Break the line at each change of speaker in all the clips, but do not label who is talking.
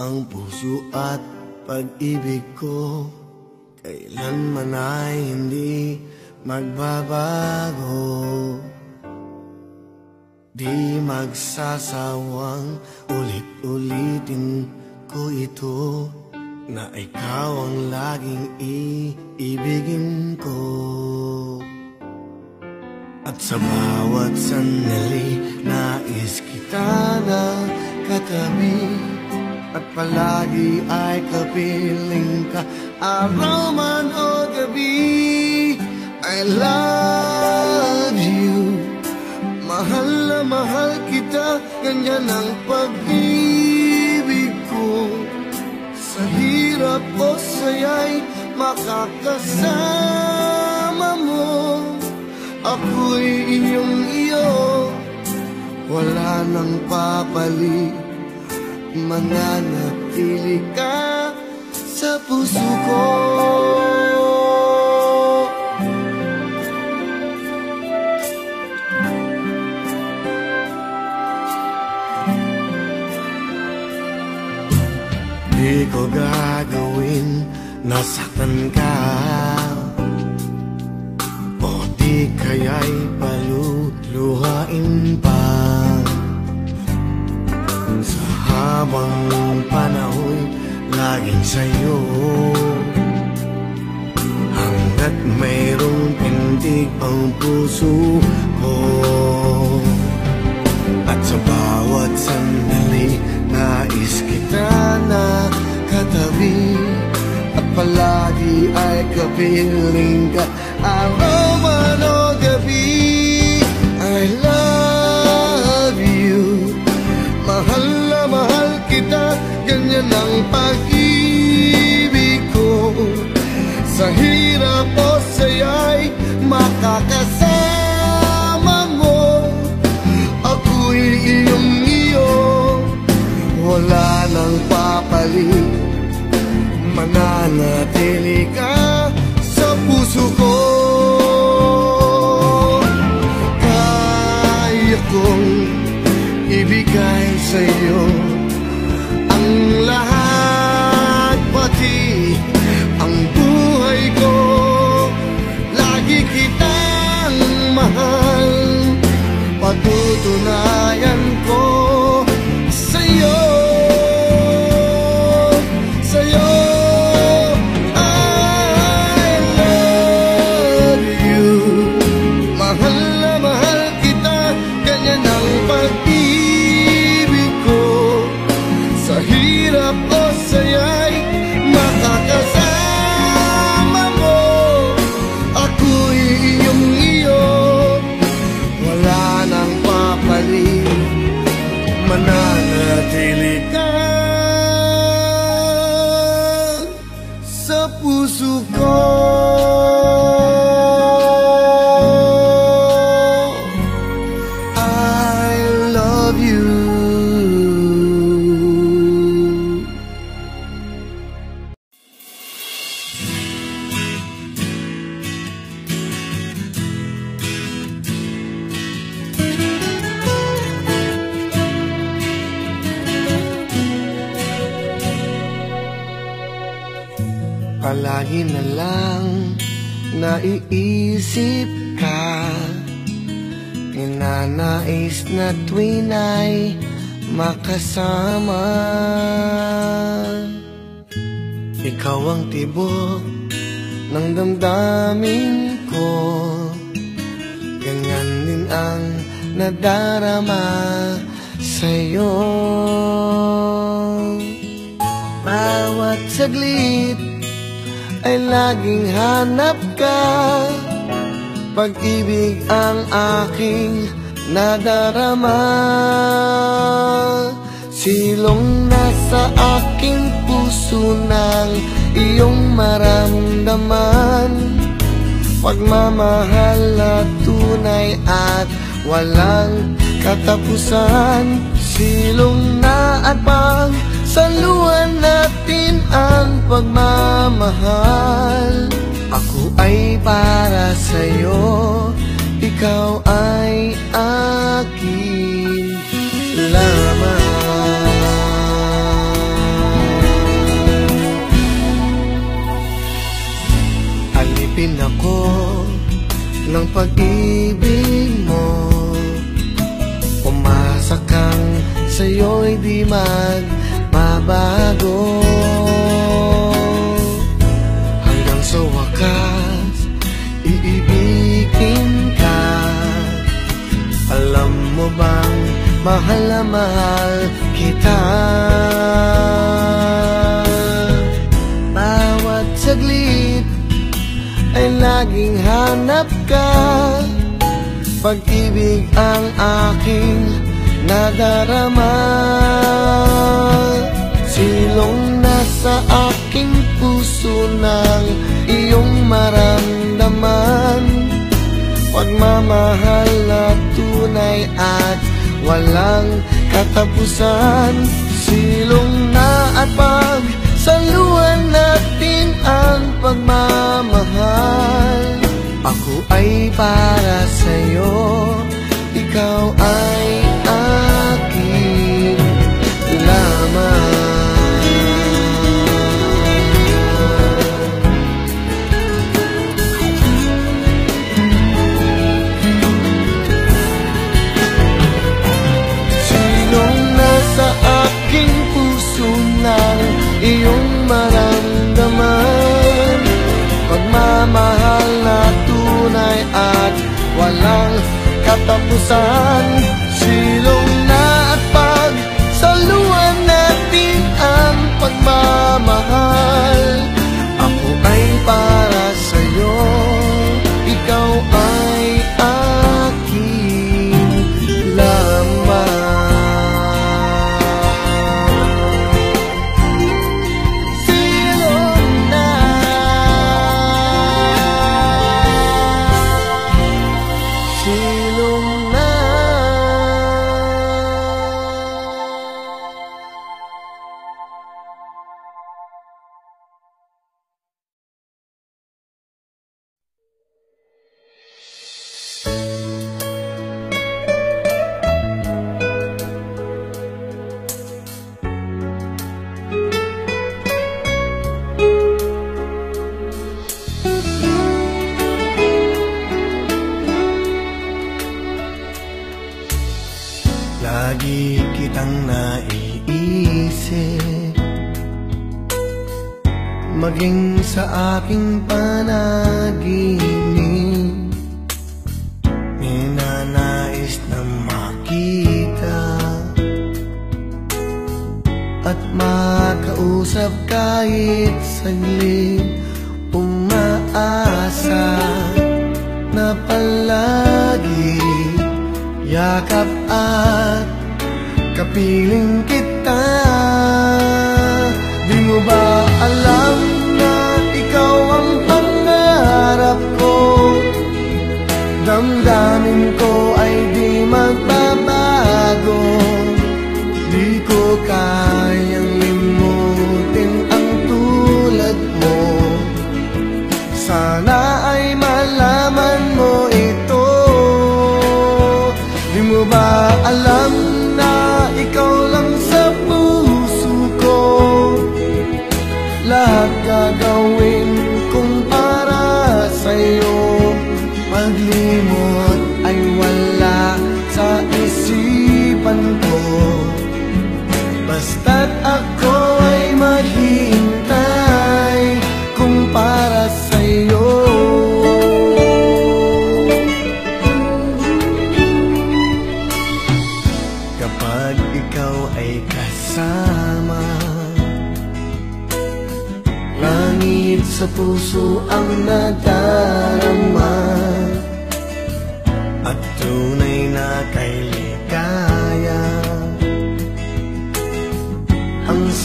Ang puso at pag-ibig ko. Kailanman ay hindi magbabago. Di magsasawang ulit-ulitin ko ito Na ikaw ang laging iibigin ko. At sa bawat sandali Nais kita na katabi At palagi ay kapiling ka. Araw man o gabi I love you. Mahal na mahal kita Ganyan ang pag-ibig ko. Sa hirap o saya'y makakasama mo Ako'y iyong iyo. Wala nang papalit Mananatili ka sa puso ko. Di ko gagawin Nasaktan ka. O di kaya'y paluluhain habang panahon Laging sa'yo. Hanggat mayroong pintig ang puso ko At sa bawat sandali Nais kita na katabi At palagi ay kapiling ka. Araw pag-ibig ko. Sa hirap o saya'y makakasama mo. Ako'y iyong iyo. Wala nang papalit Mananatili ka sa puso ko. Kaya kong ibigay sa'yo Palagi na lang naiisip ka. Ninanais na tuwin ay makasama. Ikaw ang tibok ng damdamin ko. Ganyan din ang nadarama sa'yo. Bawat saglit ay laging hanap ka. Pag-ibig ang aking nadarama. Silong nasa aking puso ng iyong maramdaman. Pagmamahal na tunay at walang katapusan. Silong na at pag Saluhan natin ang pagmamahal. Ako ay para sa'yo. Ikaw ay akin lamang. Alipin ako ng pag-ibig mo. Umasa kang sa'yo'y di mag nagbabago. Hanggang sa wakas, iibigin ka. Alam mo bang, mahal na mahal kita? Bawat saglit ay laging hanap ka. Pag-ibig ang aking nadarama sa aking puso ng iyong maramdaman. Pagmamahal na tunay at walang katapusan. Silong na at pagsaluan natin ang pagmamahal. Ako ay para sa'yo, ikaw ay iyong maramdaman. Pagmamahal na tunay at walang katapusan. aking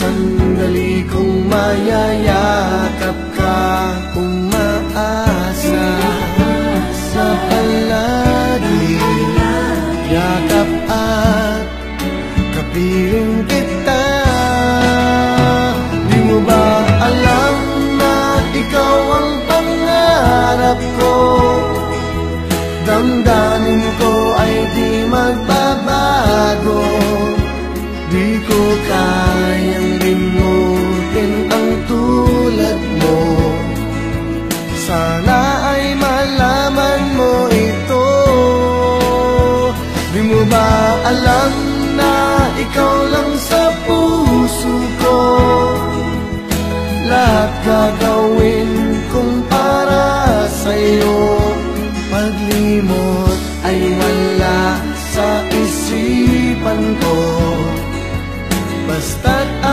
sandali kung mayayakap ka Umaas ko Basta't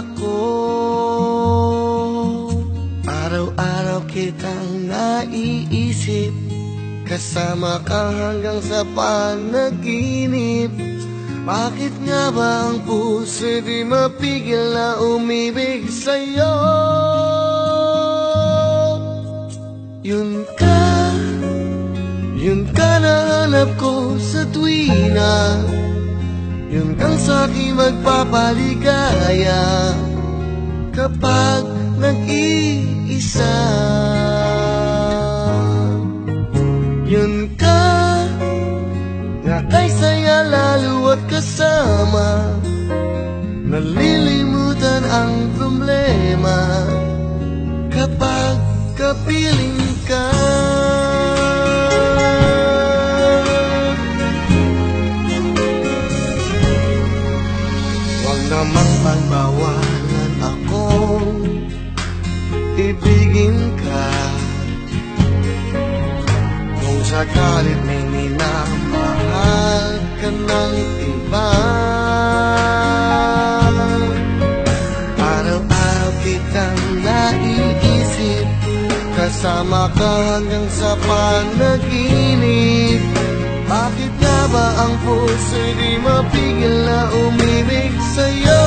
ako Araw-araw kitang naiisip Kasama ka hanggang sa panaginip bakit nga ba ang puso di mapigil na umibig sa'yo? Yun ka, yun ka na hanap ko sa tuwina Yun kang sa'king magpapaligaya. Kapag nag-iisa. Yun ka na kay saya lalo at kasama. Nalilimutan ang problema. Kapag kapiling ka pagbawalan akong ibigin ka. Kung sakalit may minamahal ka ng iba. Araw-araw kitang naiisip Kasama ka hanggang sa panaginip ba ang puso di mapigil na umibig sa'yo?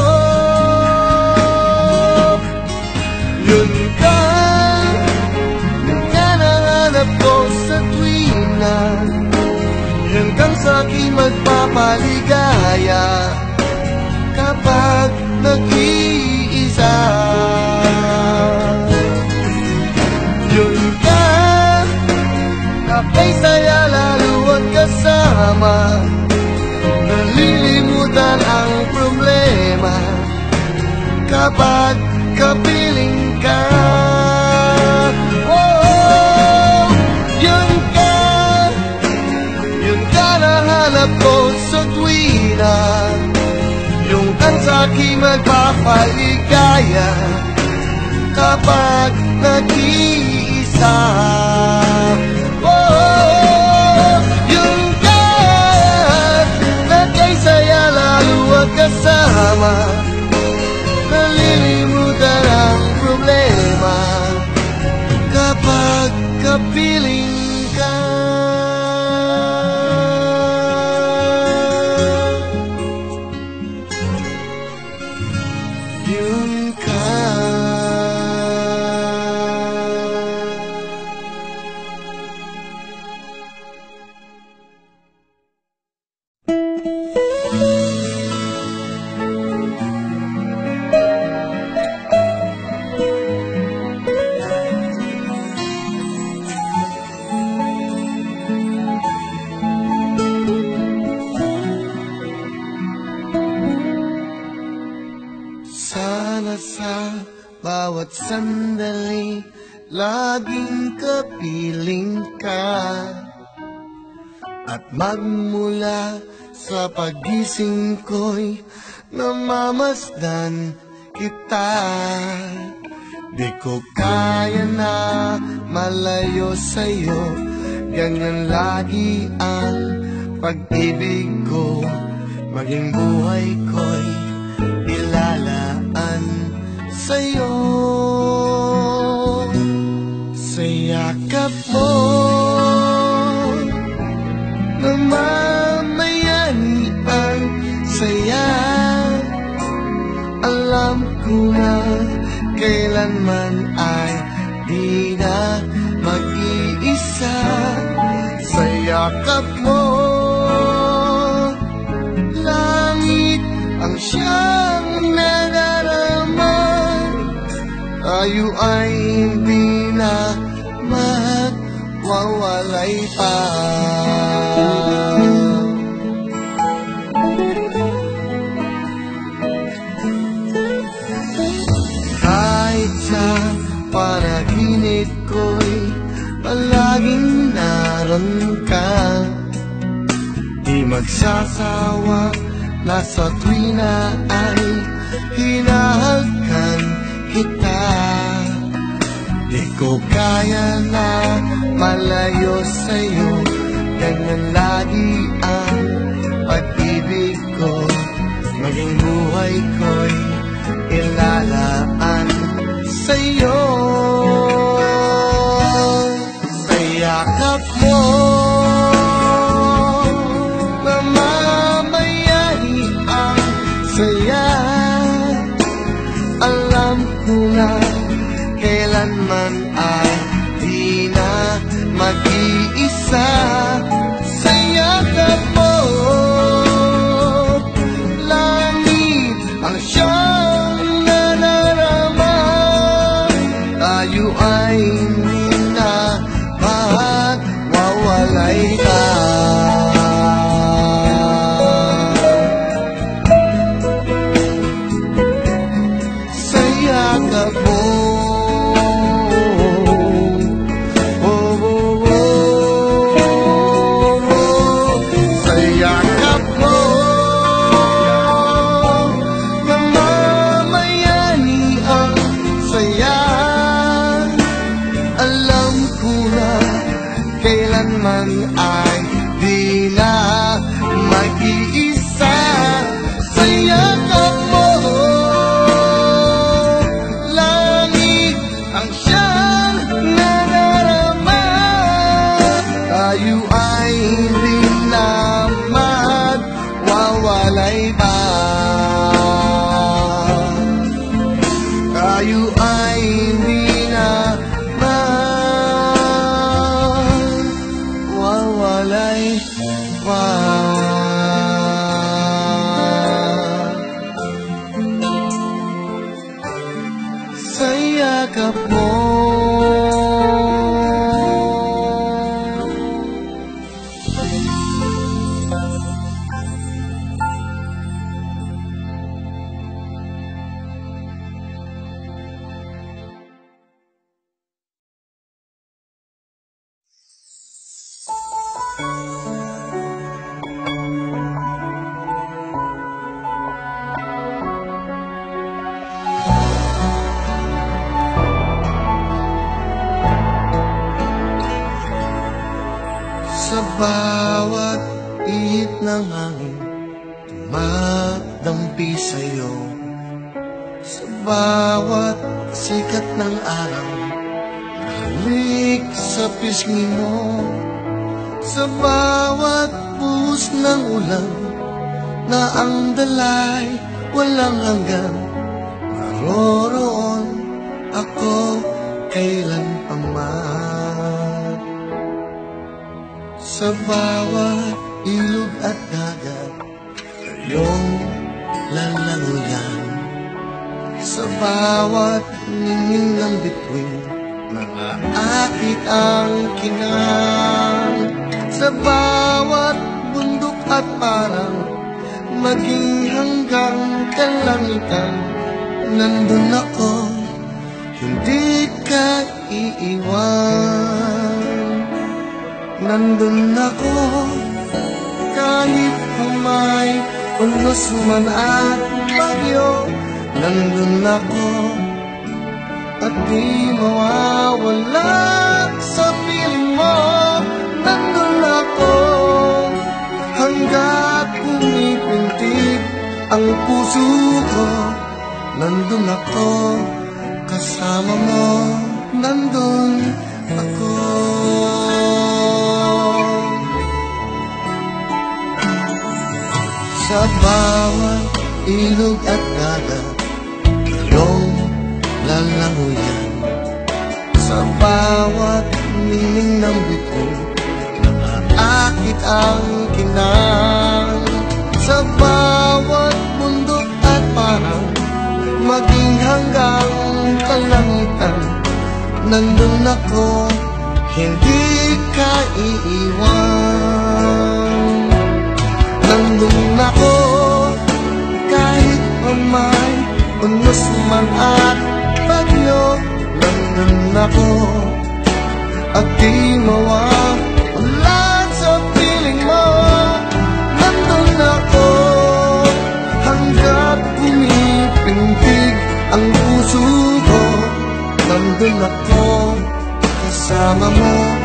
Yun ka, ka nahanap ko sa tuwina Yun kang sa'kin magpapaligaya Kapag nag-iisa Kapag kapiling ka. Oh, yun ka. Yun ka nahanap ko sa tuwina. Yung kan sa'king magpapaligaya Kapag nag-iisa pagising ko'y Namamasdan kita. Di ko kaya na malayo sa'yo. Ganyan lagi ang pag-ibig ko. Maging buhay ko'y ilalaan sa'yo. Sa yakap mo ang saya. Alam ko na kailanman ay di na mag-iisa. Sa yakap mo Langit ang siyang nadarama Tayo ay hindi na magwawalay pa palaging naroon ka. Di magsasawa na sa tuwina ay hinahalkan kita. Di ko kaya na malayo sa'yo Ganyan lagi ang pag-ibig ko. Maging buhay ko'y bawat ilog at dagat. Kayong lalanguyan. Sa bawat ningning ng bituin Nakaakit ang kinang Sa bawat bundok at parang Maging hanggang kalangitan nandun ako Hindi ka iiwan Nandun ako kahit may unos man at bagyo. Nandun ako at di mawawala sa piling mo. Nandun ako hanggat pumipintig ang puso ko. Nandun ako kasama mo Nandun ako Sa bawat ilog at dagat Iyong lalanguyan Sa bawat nining ng bito Nakaakit ang kinang Sa bawat bundok at parang Maging hanggang kalangitan Nandun ako Hindi ka iiwan Nandun ako kahit pa may unos man at bagyo Nandun ako. At di mawawala sa piling mo Nandun ako. Hanggat pumipintig ang puso ko Nandun ako kasama mo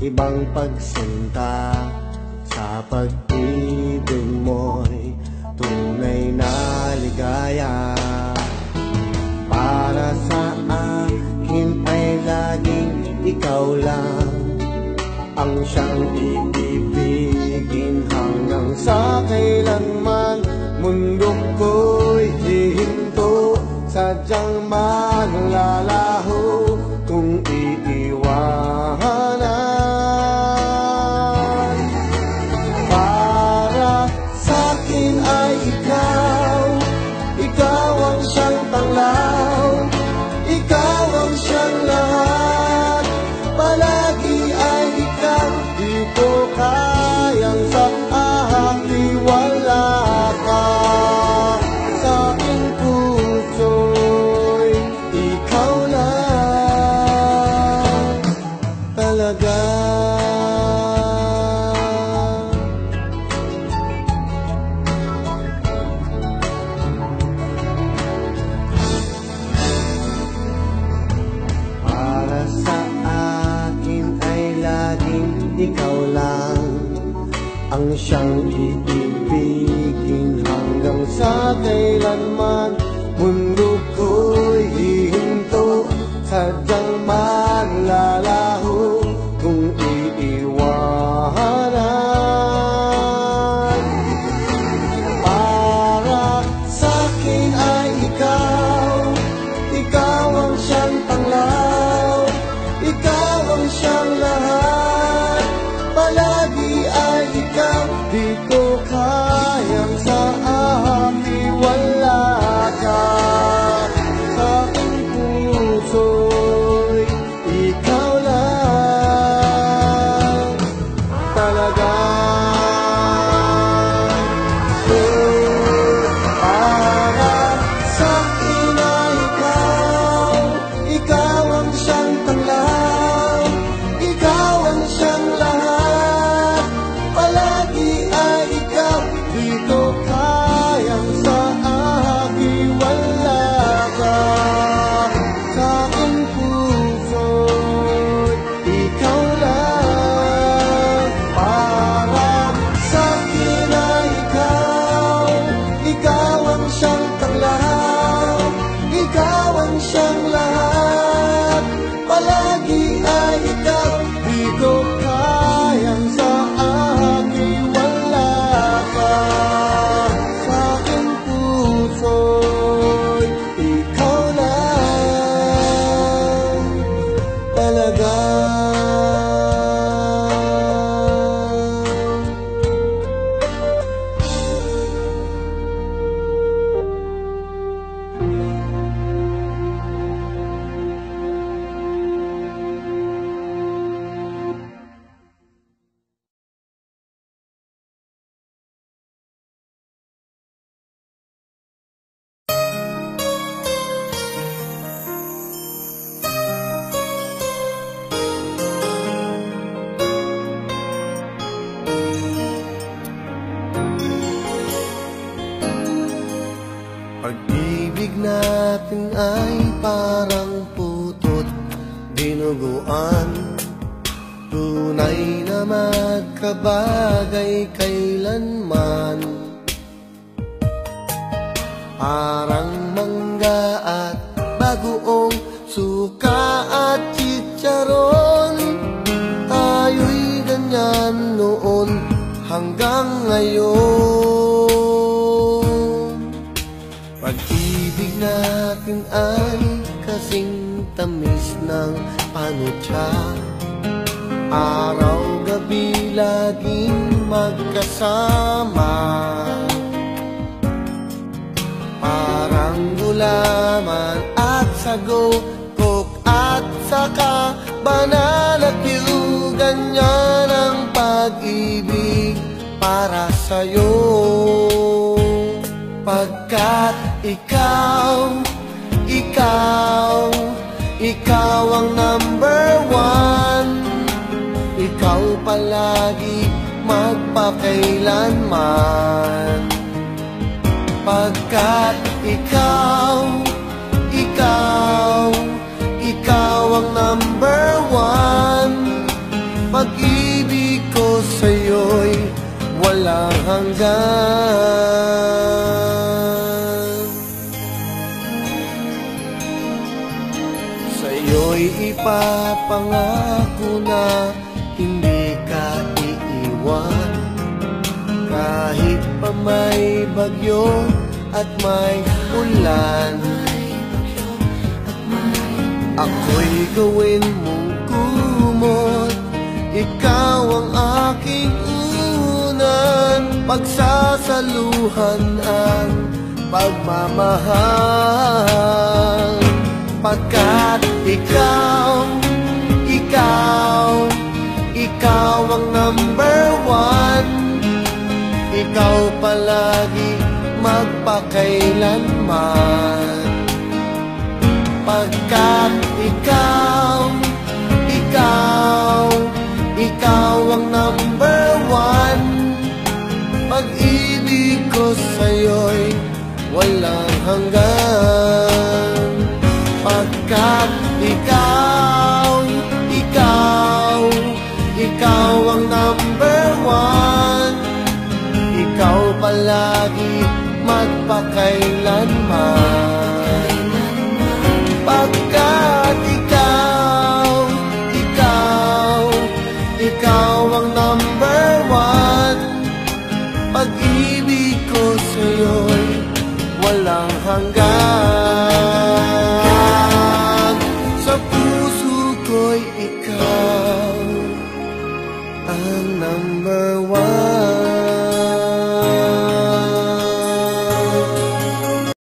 ibang pagsinta Sa pag-ibig mo'y tunay na ligaya. Para sa akin ay laging ikaw lang Ang siyang iibigin hanggang sa kailanman Mundo ko'y hihinto Sadyang maglalaho mahalaga together. Suka at chicharon Tayo'y ganyan noon hanggang ngayon. Pag-ibig natin ay kasing tamis ng panutya Araw-gabi laging magkasama. Parang gulaman at sago at saka banana Q Ganyan ang pag-ibig para sa'yo. Pagkat ikaw, ikaw, ikaw ang number one. Ikaw palagi magpakailanman. Pagkat ikaw, may bagyo at may ulan. Ako'y gawin mong kumot Ikaw ang aking unan. Pagsasaluhan ang pagmamahal. Pagkat ikaw, ikaw, ikaw ang number one Ikaw palagi magpakailanman. Pagkat ikaw,